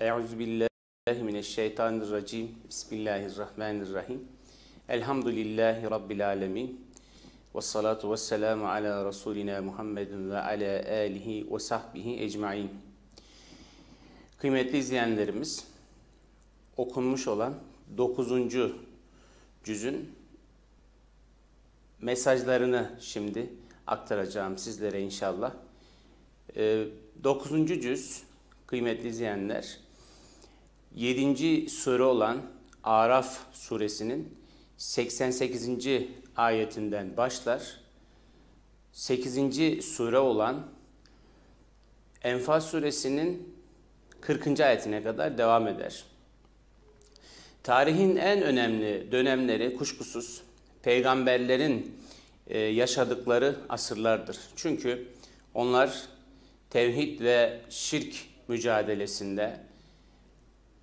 Euzu billahi mineşşeytanirracim. Bismillahirrahmanirrahim. Elhamdülillahi rabbil alamin. Ve salatu ve selamu ala Resulina Muhammedin ve ala alihi ve sahbihi ecmain. Kıymetli izleyenlerimiz, okunmuş olan 9. cüzün mesajlarını şimdi aktaracağım sizlere inşallah. 9. Ee, cüz, kıymetli izleyenler, 7. sure olan Araf suresinin 88. ayetinden başlar. 8. sure olan Enfal suresinin 40. ayetine kadar devam eder. Tarihin en önemli dönemleri kuşkusuz peygamberlerin e, yaşadıkları asırlardır. Çünkü onlar tevhid ve şirk mücadelesinde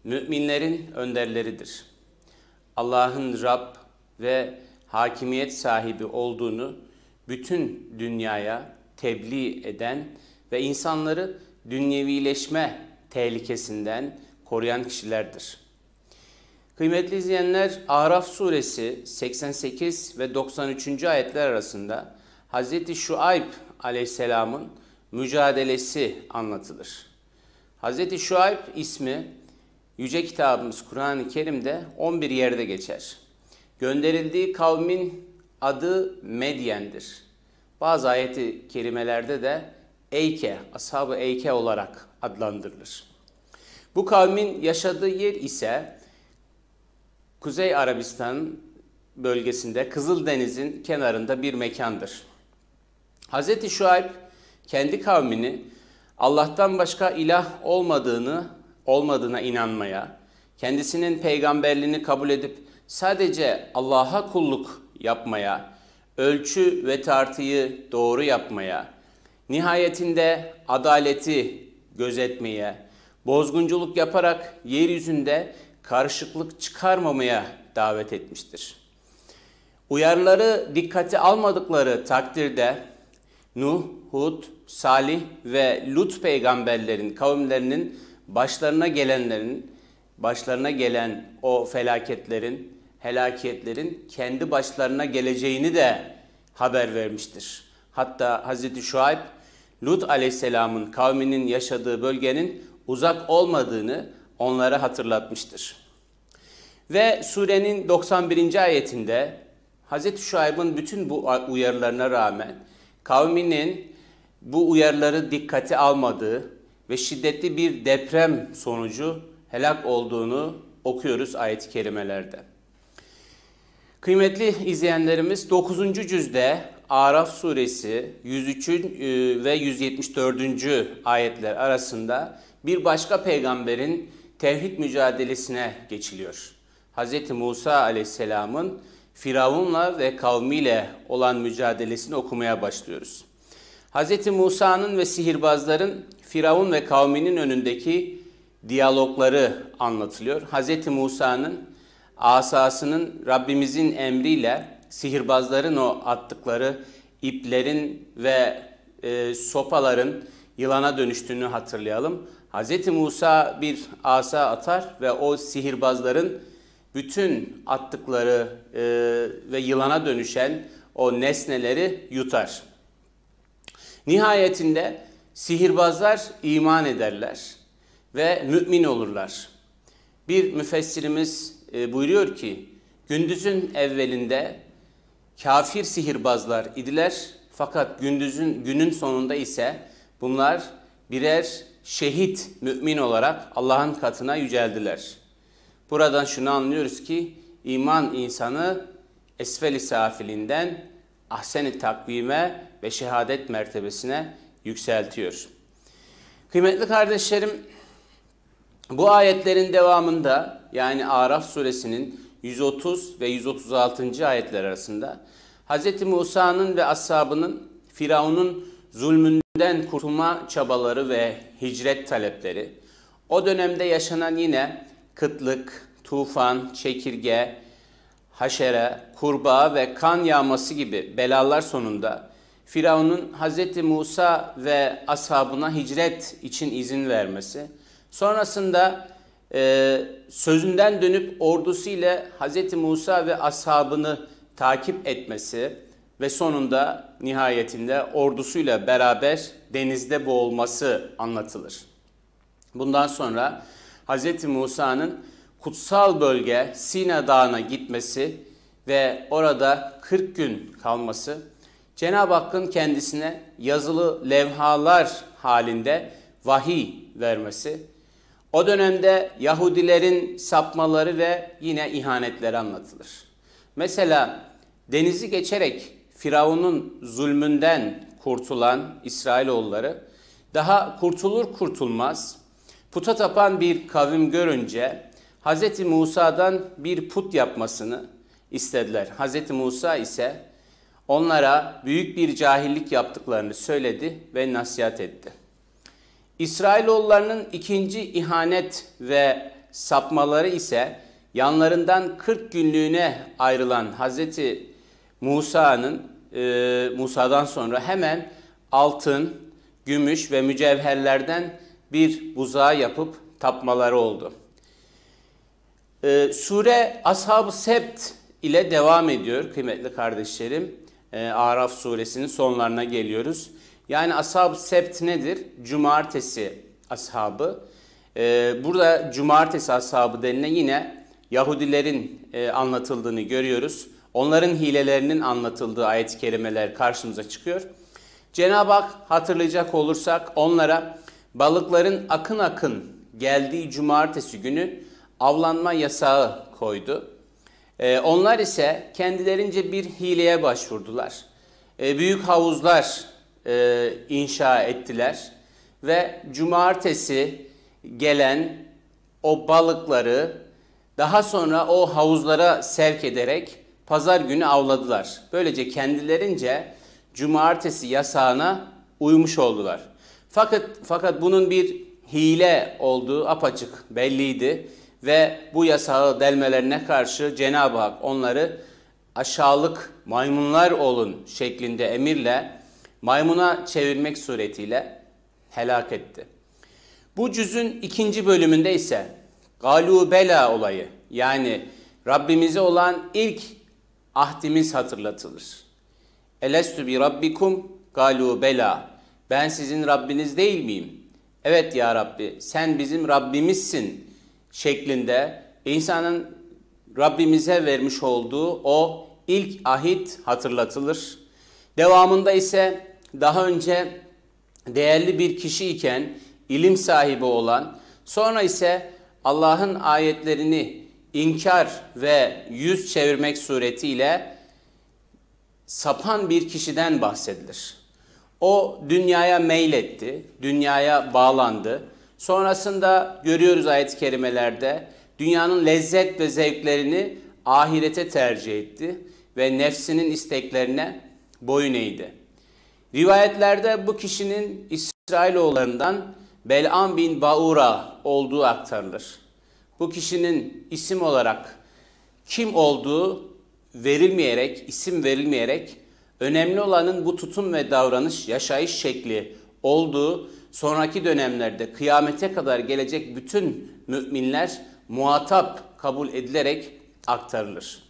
müminlerin önderleridir. Allah'ın Rab ve hakimiyet sahibi olduğunu bütün dünyaya tebliğ eden ve insanları dünyevileşme tehlikesinden koruyan kişilerdir. Kıymetli izleyenler, Araf suresi 88 ve 93. ayetler arasında Hz. Şuayb aleyhisselamın mücadelesi anlatılır. Hz. Şuayb ismi Yüce kitabımız Kur'an-ı Kerim'de 11 yerde geçer. Gönderildiği kavmin adı Medyen'dir. Bazı ayeti kerimelerde de Eyke, ashab-ı Eyke olarak adlandırılır. Bu kavmin yaşadığı yer ise Kuzey Arabistan bölgesinde Kızıldeniz'in kenarında bir mekandır. Hz. Şuayb kendi kavmini Allah'tan başka ilah olmadığını olmadığına inanmaya, kendisinin peygamberliğini kabul edip sadece Allah'a kulluk yapmaya, ölçü ve tartıyı doğru yapmaya, nihayetinde adaleti gözetmeye, bozgunculuk yaparak yeryüzünde karışıklık çıkarmamaya davet etmiştir. Uyarıları dikkate almadıkları takdirde Nuh, Hud, Salih ve Lut peygamberlerin kavimlerinin başlarına gelenlerin, başlarına gelen o felaketlerin, helaketlerin kendi başlarına geleceğini de haber vermiştir. Hatta Hz. Şuayb, Lut aleyhisselamın kavminin yaşadığı bölgenin uzak olmadığını onlara hatırlatmıştır. Ve surenin 91. ayetinde Hz. Şuayb'ın bütün bu uyarılarına rağmen kavminin bu uyarıları dikkate almadığı ve şiddetli bir deprem sonucu helak olduğunu okuyoruz ayet-i kerimelerde. Kıymetli izleyenlerimiz 9. cüzde Araf suresi 103. E, ve 174. ayetler arasında bir başka peygamberin tevhid mücadelesine geçiliyor. Hz. Musa aleyhisselamın Firavun'la ve kavmiyle olan mücadelesini okumaya başlıyoruz. Hz. Musa'nın ve sihirbazların Firavun ve kavminin önündeki diyalogları anlatılıyor. Hz. Musa'nın asasının Rabbimizin emriyle sihirbazların o attıkları iplerin ve e, sopaların yılana dönüştüğünü hatırlayalım. Hz. Musa bir asa atar ve o sihirbazların bütün attıkları e, ve yılana dönüşen o nesneleri yutar. Nihayetinde sihirbazlar iman ederler ve mümin olurlar. Bir müfessirimiz e, buyuruyor ki gündüzün evvelinde kafir sihirbazlar idiler fakat gündüzün günün sonunda ise bunlar birer şehit mümin olarak Allah'ın katına yüceldiler. Buradan şunu anlıyoruz ki iman insanı esfel-i safilinden ahsen-i takvime ve şehadet mertebesine yükseltiyor. Kıymetli kardeşlerim bu ayetlerin devamında yani Araf suresinin 130 ve 136. ayetler arasında Hz. Musa'nın ve ashabının Firavun'un zulmünden kurtulma çabaları ve hicret talepleri, o dönemde yaşanan yine kıtlık, tufan, çekirge, haşere, kurbağa ve kan yağması gibi belalar sonunda Firavun'un Hz. Musa ve ashabına hicret için izin vermesi, Sonrasında e, sözünden dönüp ordusu ile Hz. Musa ve ashabını takip etmesi ve sonunda nihayetinde ordusuyla beraber denizde boğulması anlatılır. Bundan sonra Hz. Musa'nın kutsal bölge Sina Dağı'na gitmesi ve orada 40 gün kalması Cenab-ı Hakk'ın kendisine yazılı levhalar halinde vahiy vermesi, o dönemde Yahudilerin sapmaları ve yine ihanetleri anlatılır. Mesela denizi geçerek Firavun'un zulmünden kurtulan İsrailoğulları daha kurtulur kurtulmaz puta tapan bir kavim görünce Hz. Musa'dan bir put yapmasını istediler. Hz. Musa ise onlara büyük bir cahillik yaptıklarını söyledi ve nasihat etti. İsrailoğullarının ikinci ihanet ve sapmaları ise yanlarından 40 günlüğüne ayrılan Hazreti Musa'nın e, Musa'dan sonra hemen altın, gümüş ve mücevherlerden bir buzağı yapıp tapmaları oldu. E, sure Ashab-ı Sebt ile devam ediyor kıymetli kardeşlerim. E, Araf suresinin sonlarına geliyoruz. Yani ashab-ı sebt nedir? Cumartesi ashabı. Ee, burada cumartesi ashabı denilen yine Yahudilerin e, anlatıldığını görüyoruz. Onların hilelerinin anlatıldığı ayet-i kerimeler karşımıza çıkıyor. Cenab-ı Hak hatırlayacak olursak onlara balıkların akın akın geldiği cumartesi günü avlanma yasağı koydu. Ee, onlar ise kendilerince bir hileye başvurdular. Ee, büyük havuzlar e, inşa ettiler ve cumartesi gelen o balıkları daha sonra o havuzlara sevk ederek pazar günü avladılar. Böylece kendilerince cumartesi yasağına uymuş oldular. Fakat fakat bunun bir hile olduğu apaçık belliydi ve bu yasağı delmelerine karşı Cenab-ı Hak onları aşağılık maymunlar olun şeklinde emirle maymuna çevirmek suretiyle helak etti. Bu cüzün ikinci bölümünde ise Galu Bela olayı yani Rabbimize olan ilk ahdimiz hatırlatılır. Elestü bi rabbikum galu bela. Ben sizin Rabbiniz değil miyim? Evet ya Rabbi sen bizim Rabbimizsin şeklinde insanın Rabbimize vermiş olduğu o ilk ahit hatırlatılır. Devamında ise daha önce değerli bir kişi iken ilim sahibi olan, sonra ise Allah'ın ayetlerini inkar ve yüz çevirmek suretiyle sapan bir kişiden bahsedilir. O dünyaya meyletti, dünyaya bağlandı. Sonrasında görüyoruz ayet-i kerimelerde dünyanın lezzet ve zevklerini ahirete tercih etti ve nefsinin isteklerine boyun eğdi. Rivayetlerde bu kişinin İsrailoğullarından Bel'am bin Baura olduğu aktarılır. Bu kişinin isim olarak kim olduğu verilmeyerek, isim verilmeyerek önemli olanın bu tutum ve davranış, yaşayış şekli olduğu sonraki dönemlerde kıyamete kadar gelecek bütün müminler muhatap kabul edilerek aktarılır.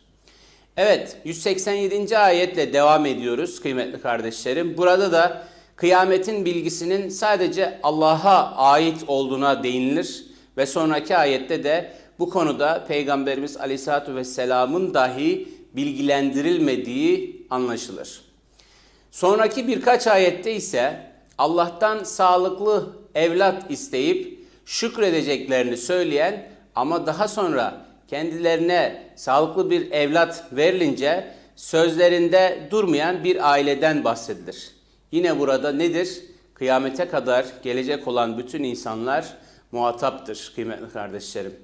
Evet 187. ayetle devam ediyoruz kıymetli kardeşlerim. Burada da kıyametin bilgisinin sadece Allah'a ait olduğuna değinilir ve sonraki ayette de bu konuda Peygamberimiz Aleyhisselatü Vesselam'ın dahi bilgilendirilmediği anlaşılır. Sonraki birkaç ayette ise Allah'tan sağlıklı evlat isteyip şükredeceklerini söyleyen ama daha sonra kendilerine sağlıklı bir evlat verilince sözlerinde durmayan bir aileden bahsedilir. Yine burada nedir? Kıyamete kadar gelecek olan bütün insanlar muhataptır kıymetli kardeşlerim.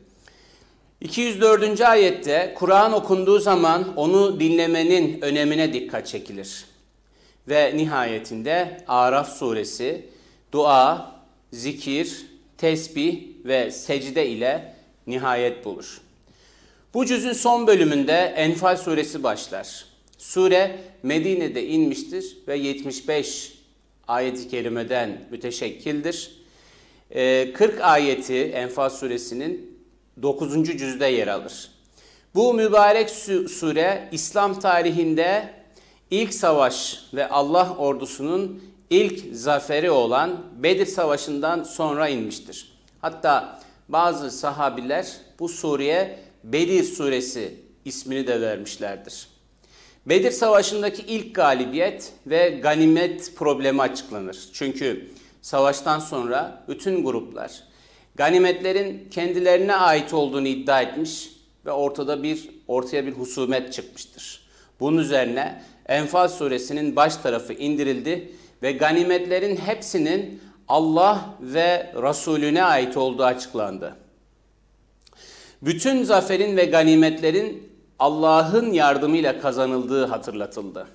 204. ayette Kur'an okunduğu zaman onu dinlemenin önemine dikkat çekilir. Ve nihayetinde Araf suresi dua, zikir, tesbih ve secde ile nihayet bulur. Bu cüzün son bölümünde Enfal suresi başlar. Sure Medine'de inmiştir ve 75 ayet-i kerimeden müteşekkildir. Ee, 40 ayeti Enfal suresinin 9. cüzde yer alır. Bu mübarek sure İslam tarihinde ilk savaş ve Allah ordusunun ilk zaferi olan Bedir Savaşı'ndan sonra inmiştir. Hatta bazı sahabiler bu sureye Bedir suresi ismini de vermişlerdir. Bedir Savaşı'ndaki ilk galibiyet ve ganimet problemi açıklanır. Çünkü savaştan sonra bütün gruplar ganimetlerin kendilerine ait olduğunu iddia etmiş ve ortada bir ortaya bir husumet çıkmıştır. Bunun üzerine Enfal suresinin baş tarafı indirildi ve ganimetlerin hepsinin Allah ve Resulüne ait olduğu açıklandı. Bütün zaferin ve ganimetlerin Allah'ın yardımıyla kazanıldığı hatırlatıldı.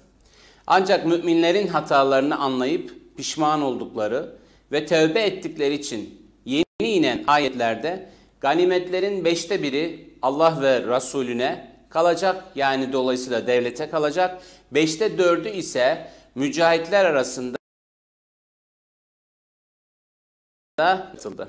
Ancak müminlerin hatalarını anlayıp pişman oldukları ve tövbe ettikleri için yeni inen ayetlerde ganimetlerin beşte biri Allah ve Resulüne kalacak yani dolayısıyla devlete kalacak. Beşte dördü ise mücahitler arasında atıldı.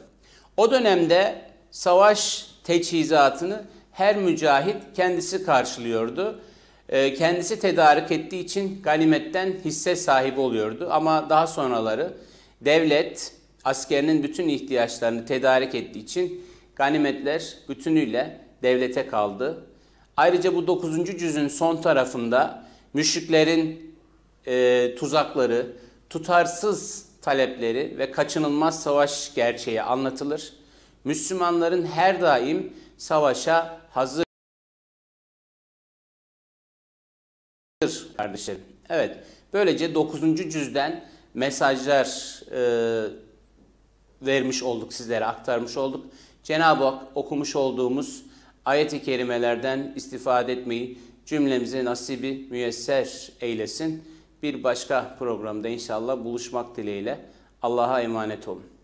O dönemde savaş teçhizatını her mücahit kendisi karşılıyordu. Ee, kendisi tedarik ettiği için ganimetten hisse sahibi oluyordu. Ama daha sonraları devlet askerinin bütün ihtiyaçlarını tedarik ettiği için ganimetler bütünüyle devlete kaldı. Ayrıca bu 9. cüzün son tarafında müşriklerin e, tuzakları, tutarsız talepleri ve kaçınılmaz savaş gerçeği anlatılır. Müslümanların her daim savaşa hazır kardeşlerim. Evet, böylece 9. cüzden mesajlar e, vermiş olduk sizlere, aktarmış olduk. Cenab-ı Hak okumuş olduğumuz ayet-i kerimelerden istifade etmeyi cümlemize nasibi müyesser eylesin. Bir başka programda inşallah buluşmak dileğiyle Allah'a emanet olun.